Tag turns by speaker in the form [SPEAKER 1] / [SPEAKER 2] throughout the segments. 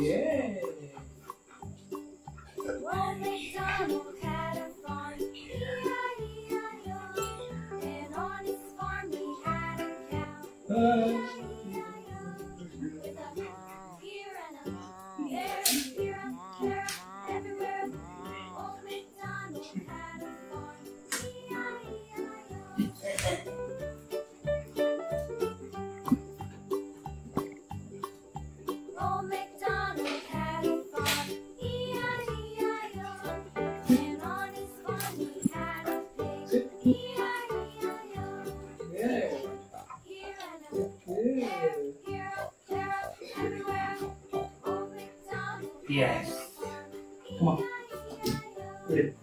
[SPEAKER 1] Yeah.
[SPEAKER 2] Yes. Come on. It.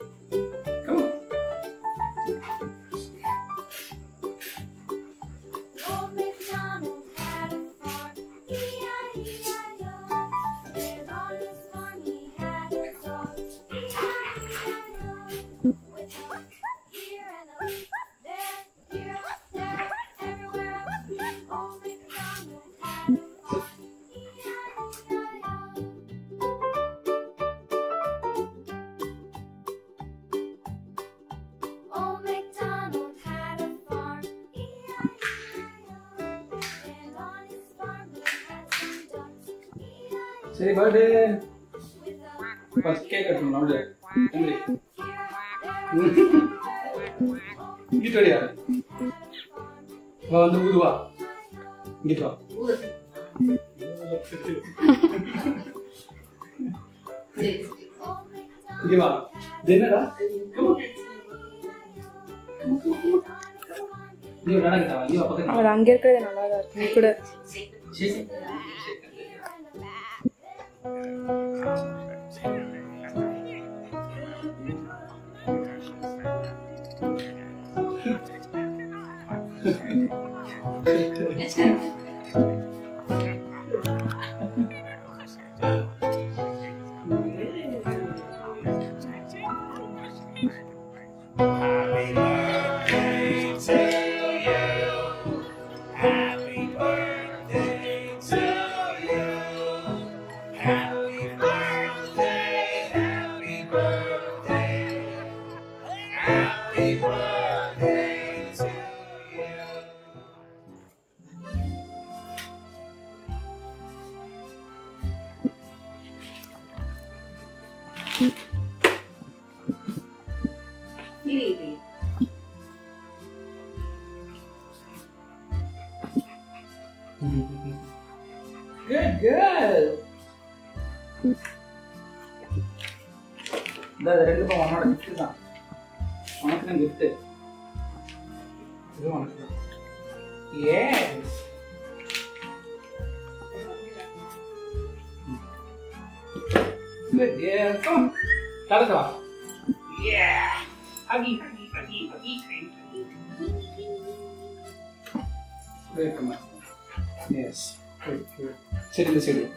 [SPEAKER 2] சரி birthday. First cake கட்டணும் நவுடு தம்பி இங்கிட்டு வரியா வா வந்து ஊதுவா இங்கிட்டு வா. இங்க வா. என்னடா?
[SPEAKER 3] அவர் அங்கே இருக்கிறது நல்லா தான் இருக்கு கூட.
[SPEAKER 4] いらっ。
[SPEAKER 2] Good girl. இந்த இது ரெண்டு பக்கம் உன்னோட gift தான் உனக்கு தான் gift இது உனக்கு தான் S Yeah. Come on. Yes. Sit in the seat.